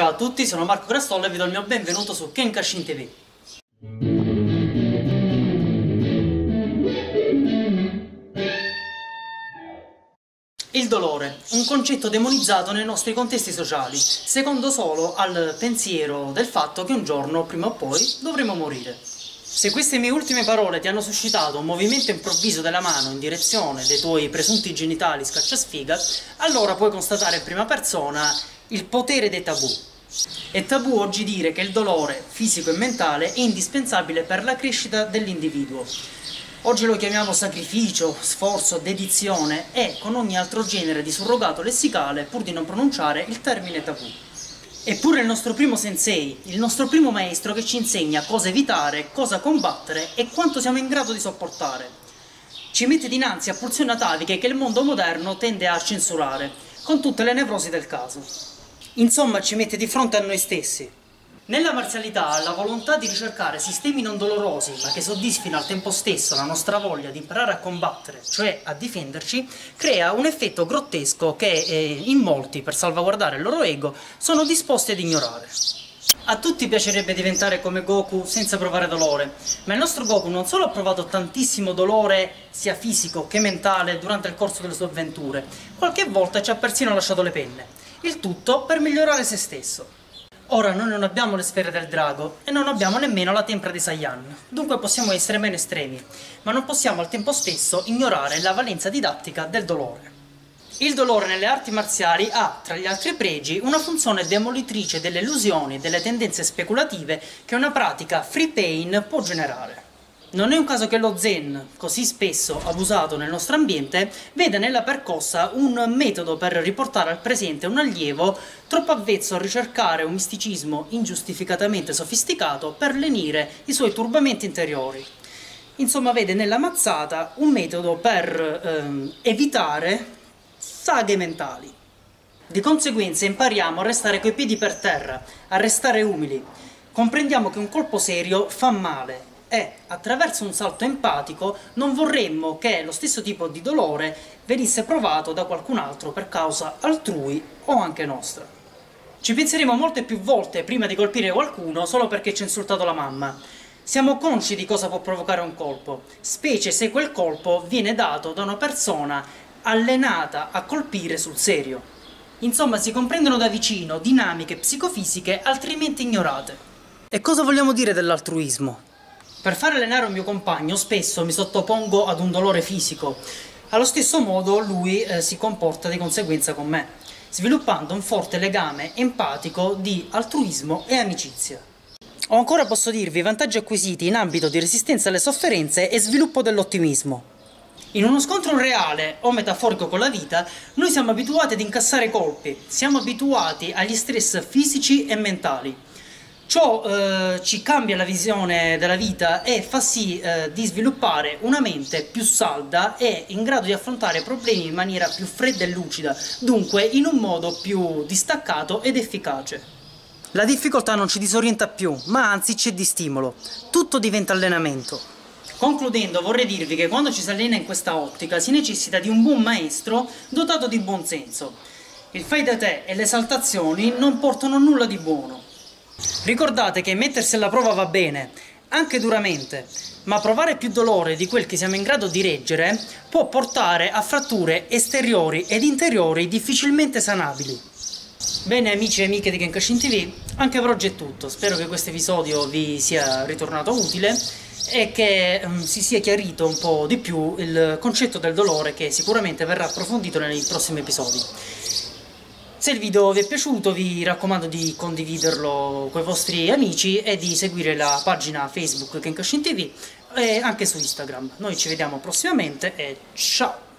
Ciao a tutti, sono Marco Grastolla e vi do il mio benvenuto su Kenkashin TV. Il dolore, un concetto demonizzato nei nostri contesti sociali, secondo solo al pensiero del fatto che un giorno, prima o poi, dovremo morire. Se queste mie ultime parole ti hanno suscitato un movimento improvviso della mano in direzione dei tuoi presunti genitali scacciasfiga, allora puoi constatare in prima persona il potere dei tabù. È tabù oggi dire che il dolore fisico e mentale è indispensabile per la crescita dell'individuo. Oggi lo chiamiamo sacrificio, sforzo, dedizione e con ogni altro genere di surrogato lessicale pur di non pronunciare il termine tabù. Eppure il nostro primo sensei, il nostro primo maestro che ci insegna cosa evitare, cosa combattere e quanto siamo in grado di sopportare. Ci mette dinanzi a pulsioni ataviche che il mondo moderno tende a censurare, con tutte le nevrosi del caso. Insomma, ci mette di fronte a noi stessi. Nella marzialità, la volontà di ricercare sistemi non dolorosi, ma che soddisfino al tempo stesso la nostra voglia di imparare a combattere, cioè a difenderci, crea un effetto grottesco che eh, in molti, per salvaguardare il loro ego, sono disposti ad ignorare. A tutti piacerebbe diventare come Goku senza provare dolore, ma il nostro Goku non solo ha provato tantissimo dolore, sia fisico che mentale, durante il corso delle sue avventure, qualche volta ci ha persino lasciato le penne. Il tutto per migliorare se stesso. Ora noi non abbiamo le sfere del drago e non abbiamo nemmeno la tempra di Saiyan, dunque possiamo essere meno estremi, ma non possiamo al tempo stesso ignorare la valenza didattica del dolore. Il dolore nelle arti marziali ha, tra gli altri pregi, una funzione demolitrice delle illusioni e delle tendenze speculative che una pratica free pain può generare. Non è un caso che lo zen, così spesso abusato nel nostro ambiente, veda nella percossa un metodo per riportare al presente un allievo troppo avvezzo a ricercare un misticismo ingiustificatamente sofisticato per lenire i suoi turbamenti interiori. Insomma, vede nella mazzata un metodo per ehm, evitare saghe mentali. Di conseguenza impariamo a restare coi piedi per terra, a restare umili. Comprendiamo che un colpo serio fa male e attraverso un salto empatico non vorremmo che lo stesso tipo di dolore venisse provato da qualcun altro per causa altrui o anche nostra. Ci penseremo molte più volte prima di colpire qualcuno solo perché ci ha insultato la mamma. Siamo consci di cosa può provocare un colpo, specie se quel colpo viene dato da una persona allenata a colpire sul serio. Insomma, si comprendono da vicino dinamiche psicofisiche altrimenti ignorate. E cosa vogliamo dire dell'altruismo? Per fare allenare un mio compagno spesso mi sottopongo ad un dolore fisico. Allo stesso modo lui eh, si comporta di conseguenza con me, sviluppando un forte legame empatico di altruismo e amicizia. O ancora posso dirvi i vantaggi acquisiti in ambito di resistenza alle sofferenze e sviluppo dell'ottimismo. In uno scontro reale o metaforico con la vita, noi siamo abituati ad incassare colpi, siamo abituati agli stress fisici e mentali. Ciò eh, ci cambia la visione della vita e fa sì eh, di sviluppare una mente più salda e in grado di affrontare problemi in maniera più fredda e lucida, dunque in un modo più distaccato ed efficace. La difficoltà non ci disorienta più, ma anzi ci di stimolo. Tutto diventa allenamento. Concludendo vorrei dirvi che quando ci si allena in questa ottica si necessita di un buon maestro dotato di buon senso. Il fai da te e le esaltazioni non portano nulla di buono. Ricordate che mettersi alla prova va bene, anche duramente, ma provare più dolore di quel che siamo in grado di reggere può portare a fratture esteriori ed interiori difficilmente sanabili. Bene amici e amiche di Genkashin TV, anche per oggi è tutto, spero che questo episodio vi sia ritornato utile e che um, si sia chiarito un po' di più il concetto del dolore che sicuramente verrà approfondito nei prossimi episodi. Se il video vi è piaciuto vi raccomando di condividerlo con i vostri amici e di seguire la pagina Facebook Kenkashin TV e anche su Instagram. Noi ci vediamo prossimamente e ciao!